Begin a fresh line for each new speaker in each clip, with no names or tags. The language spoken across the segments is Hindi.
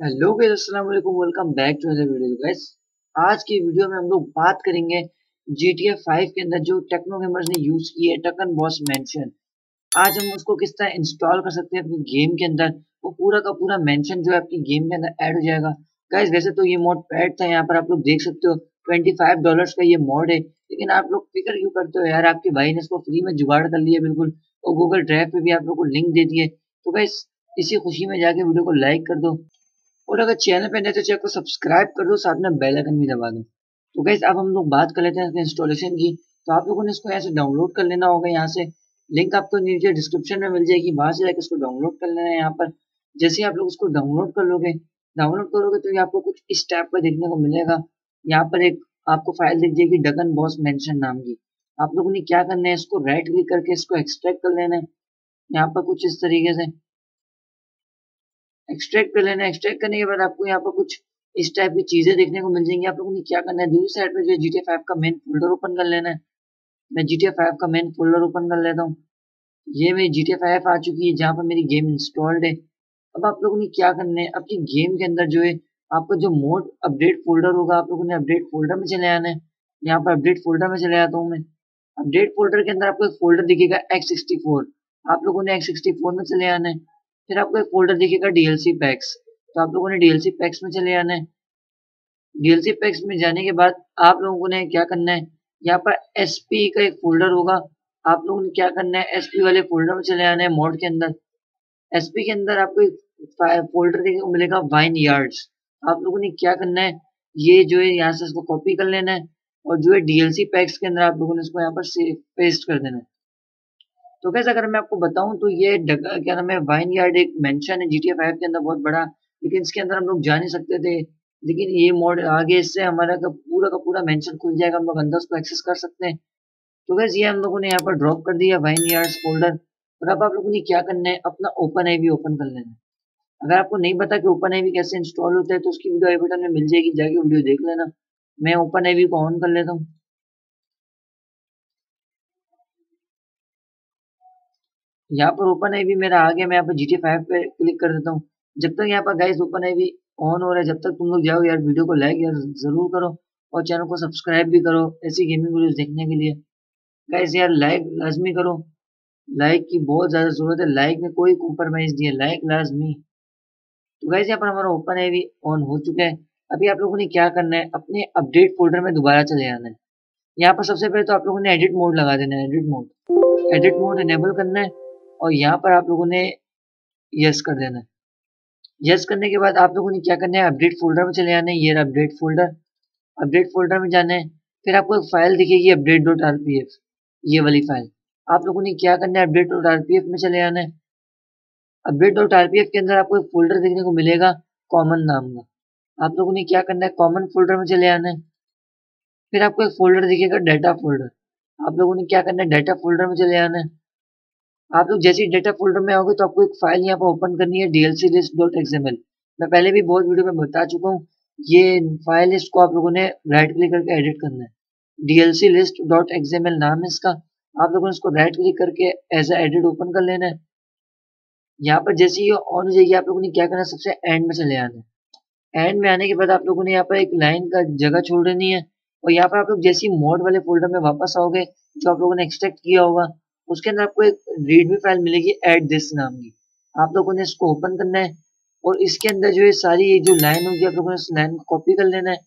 हेलो गाइस, अस्सलाम वालेकुम welcome back to other video guys आज की वीडियो में हम लोग बात करेंगे GTA 5 के अंदर जो टेक्नो गेमर्स ने यूज़ की है टकन बॉस मेंशन आज हम उसको किस तरह इंस्टॉल कर सकते हैं अपनी गेम के अंदर? वो पूरा का पूरा मेंशन जो है आपकी गेम के अंदर ऐड हो जाएगा. गाइस वैसे तो ये मोड पैड था, यहाँ पर आप लोग देख सकते हो 25 डॉलर्स का ये मोड है. लेकिन आप लोग फ़िक्र क्यों करते हो यार? आपके भाई ने इसको फ्री में जुगाड़ कर लिया बिल्कुल, और गूगल ड्राइव पे भी आप लोग को लिंक दे दिए तो गाइस इसी खुशी में जाके वीडियो को लाइक कर दो. और अगर चैनल पे नए तो चैनल को सब्सक्राइब कर दो, साथ में बेल आइकन भी दबा दो। तो गैस अब हम लोग बात कर लेते हैं इंस्टॉलेशन की। तो आप लोगों ने इसको यहाँ से डाउनलोड कर लेना होगा यहाँ से। लिंक आपको नीचे डिस्क्रिप्शन में मिल जाएगी। वहाँ से जाकर इसको डाउनलोड कर लेना है यहाँ पर। जैसे आप लोग इसको डाउनलोड कर लोगे डाउनलोड करोगे तो ये आपको कुछ इस टाइप का देखने को मिलेगा। यहाँ पर एक आपको फ़ाइल दिख जाएगी डगन बॉस मेंशन नाम की। आप लोगों ने क्या करना है, इसको राइट क्लिक करके इसको एक्सट्रैक्ट कर लेना है। यहाँ पर कुछ इस तरीके से। एक्सट्रैक्ट कर लेना एक्सट्रैक्ट करने के बाद आपको यहाँ पर कुछ इस टाइप की चीज़ें देखने को मिल जाएँगी। आप लोगों ने क्या करना है? दूसरी साइड पे जो टी फाइव का मेन फोल्डर ओपन कर लेना है। मैं जी टी फाइव का मेन फोल्डर ओपन कर लेता हूँ। ये मेरी जी टी फाइव आ चुकी है, जहाँ पर मेरी गेम इंस्टॉल्ड है। अब आप लोगों ने क्या करना है? अपनी गेम के अंदर जो है आपका जो मोड अपडेट फोल्डर होगा, आप लोगों ने अपडेट फोल्डर में चले आना है। यहाँ पर अपडेट फोल्डर में चले आता हूँ मैं। अपडेट फोल्डर के अंदर आपको एक फोल्डर दिखेगा एक्स सिक्सटी फोर आप लोगों ने एक्स सिक्सटी फोर में चले आना है। फिर आपको एक फोल्डर दिखेगा डीएलसी पैक्स तो आप लोगों ने डीएलसी पैक्स में चले आना है। डीएलसी पैक्स में जाने के बाद आप लोगों ने क्या करना है? यहाँ पर एसपी का एक फोल्डर होगा। आप लोगों ने क्या करना है? एसपी वाले फोल्डर में चले आना है मोड के अंदर। एसपी के अंदर आपको एक फोल्डर देखने को मिलेगा वाइन यार्ड्स आप लोगों ने क्या करना है? ये जो है, यहाँ से इसको कॉपी कर लेना है। और जो है डीएलसी पैक्स के अंदर आप लोगों ने इसको यहाँ पर पेस्ट कर देना है। तो कैसे अगर मैं आपको बताऊँ तो ये क्या नाम है वाइन यार्ड एक मेंशन है जी जीटीए फाइव के अंदर बहुत बड़ा, लेकिन इसके अंदर हम लोग जा नहीं सकते थे। लेकिन ये मोड आगे इससे हमारा का पूरा का पूरा मेंशन खुल जाएगा, हम लोग अंदर उसको एक्सेस कर सकते हैं। तो कैसे ये हम लोगों ने यहाँ पर ड्रॉप कर दिया वाइन यार्ड फोल्डर और अब आप लोगों ने क्या करना है, अपना ओपन आई ओपन कर लेना है। अगर आपको नहीं पता कि ओपन आई कैसे इंस्टॉल होता है तो उसकी वीडियो आई बटन में मिल जाएगी, जाके वीडियो देख लेना। मैं ओपन आई को ऑन कर लेता हूँ। यहाँ पर ओपन आई मेरा आ गया, मैं यहाँ पर जी टी फाइव पे क्लिक कर देता हूँ। जब तक यहाँ पर गाइस ओपन आई ऑन हो रहा है, जब तक तुम लोग जाओ यार वीडियो को लाइक यार ज़रूर करो और चैनल को सब्सक्राइब भी करो ऐसी गेमिंग वीडियोस देखने के लिए। गाइस यार लाइक लाजमी करो। लाइक की बहुत ज़्यादा ज़रूरत है। लाइक में कोई कॉम्प्रोमाइज़ नहीं है। लाइक लाजमी। तो गाइस यहाँ पर हमारा ओपन आई ऑन हो चुका है। अभी आप लोगों ने क्या करना है? अपने अपडेट फोल्डर में दोबारा चले जाना है। यहाँ पर सबसे पहले तो आप लोगों ने एडिट मोड लगा देना है। Edit mode edit mode enable करना है। और यहाँ पर आप लोगों ने यस कर देना। है यस करने के बाद आप लोगों ने क्या करना है? अपडेट फोल्डर में चले जाना है, ये अपडेट फोल्डर अपडेट फोल्डर में जाना है, फिर आपको एक फ़ाइल दिखेगी update dot R P F ये वाली फ़ाइल आप लोगों ने क्या करना है? Update dot R P F में चले जाना है। Update dot R P F के अंदर आपको एक फोल्डर देखने को मिलेगा कॉमन नाम का। आप लोगों ने क्या करना है? कॉमन फोल्डर में चले जाना है। फिर आपको एक फोल्डर दिखेगा डाटा फोल्डर आप लोगों ने क्या करना है? डाटा फोल्डर में चले जाना है। आप लोग जैसे डेटा फोल्डर में आओगे तो आपको एक फ़ाइल यहाँ पर ओपन करनी है डीएलसी लिस्ट डॉट एक्सएमएल मैं पहले भी बहुत वीडियो में बता चुका हूँ, ये फ़ाइल लिस्ट को आप लोगों ने राइट क्लिक करके एडिट करना है। डीएलसी लिस्ट डॉट एक्सएमएल नाम है इसका। आप लोगों ने इसको राइट क्लिक करके एज ए एडिट ओपन कर लेना है। यहाँ पर जैसे ही ऑन हो जाएगी, आप लोगों ने क्या करना है, सबसे एंड में चले आना है। एंड में आने के बाद आप लोगों ने यहाँ पर एक लाइन का जगह छोड़ देनी है और यहाँ पर आप लोग जैसे मोड वाले फोल्डर में वापस आओगे जो आप लोगों ने एक्सट्रैक्ट किया होगा। उसके अंदर आपको एक रीडमी फ़ाइल मिलेगी एट दिस नाम की। आप लोगों ने इसको ओपन करना है और इसके अंदर जो है सारी ये जो लाइन होगी, आप लोगों ने लाइन को कॉपी कर लेना है।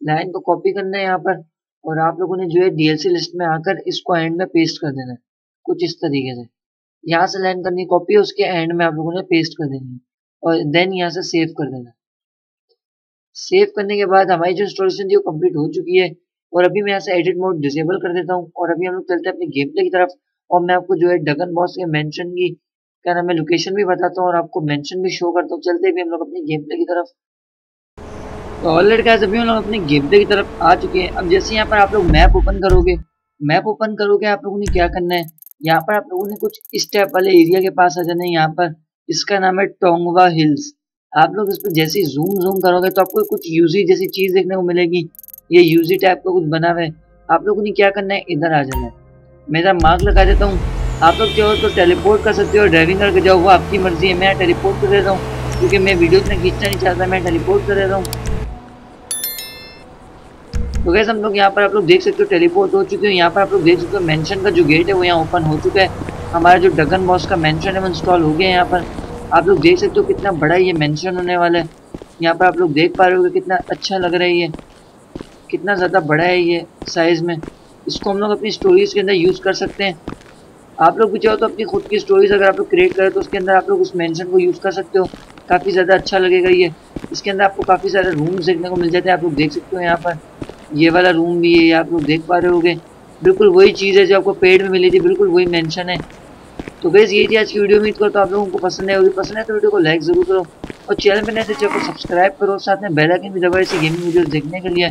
लाइन को कॉपी करना है यहाँ पर और आप लोगों ने जो है डीएलसी लिस्ट में आकर इसको एंड में पेस्ट कर देना है, कुछ इस तरीके से। यहाँ से लाइन करनी कॉपी है उसके एंड में आप लोगों ने पेस्ट कर देनी है और देन यहाँ से सेव कर देना सेव करने के बाद हमारी जो इंस्टॉलेशन थी वो कंप्लीट हो चुकी है और अभी मैं यहाँ से एडिट मोड डिसेबल कर देता हूँ और अभी हम लोग चलते हैं अपने गेम प्ले की तरफ़। और मैं आपको जो है डगन बॉस के मेंशन की क्या नाम है लोकेशन भी बताता हूँ और आपको मेंशन भी शो करता हूँ। चलते भी हम लोग अपनी गेम प्ले की तरफ़। तो ऑलरेडी क्या अभी हम लोग अपने गेम प्ले की तरफ़ आ चुके हैं। अब जैसे यहाँ पर आप लोग मैप ओपन करोगे मैप ओपन करोगे, आप लोगों ने क्या करना है? यहाँ पर आप लोगों ने कुछ इस टाइप वाले एरिया के पास आ जाना है यहाँ पर। इसका नाम है टोंगवा हिल्स आप लोग इस पर जैसे जूम जूम करोगे तो आपको कुछ यूजी जैसी चीज़ देखने को मिलेगी। ये यूजी टाइप का कुछ बना हुआ है। आप लोगों ने क्या करना है? इधर आ जाना है। मेरा मार्क लगा देता हूँ। आप लोग चाहो तो टेलीपोर्ट कर सकते हो ड्राइविंग करके जाओ, वो आपकी मर्ज़ी है। मैं टेलीपोर्ट कर देता हूँ, क्योंकि मैं वीडियो इतना खींचना नहीं चाहता, मैं टेलीपोर्ट कर देता हूँ। तो गैस हम लोग यहाँ पर आप लोग देख सकते हो टेलीपोर्ट हो चुके हो। यहाँ पर आप लोग देख सकते हो मेंशन का जो गेट है, वो यहाँ ओपन हो चुका है। हमारा जो डगन बॉस का मेंशन है, वो इंस्टॉल हो गया है यहाँ पर। आप लोग देख सकते हो कितना बड़ा ये मेंशन होने वाला है। यहाँ पर आप लोग देख पा रहे हो कितना अच्छा लग रहा है ये। कितना ज़्यादा बड़ा है ये साइज़ में। इसको हम लोग अपनी स्टोरीज़ के अंदर यूज़ कर सकते हैं। आप लोग भी चाहो तो अपनी खुद की स्टोरीज अगर आप लोग क्रिएट करें तो उसके अंदर आप लोग उस मेंशन को यूज़ कर सकते हो। काफ़ी ज़्यादा अच्छा लगेगा ये। इसके अंदर आपको काफ़ी सारे रूम्स देखने को मिल जाते हैं। आप लोग देख सकते हो यहाँ पर। ये वाला रूम भी है, आप लोग देख पा रहे होगे। बिल्कुल वही चीज़ है जो आपको पेड में मिली थी। बिल्कुल वही मैंशन है। तो बेस ये थी आज की वीडियो उम्मीद तो आप लोगों को पसंद होगी। पसंद है तो वीडियो को लाइक ज़रूर करो। और चैनल पर नए थे चैनल को सब्सक्राइब करो। साथ में बेल आइकन भी दबाए इसी गेमिंग वीडियो देखने के लिए।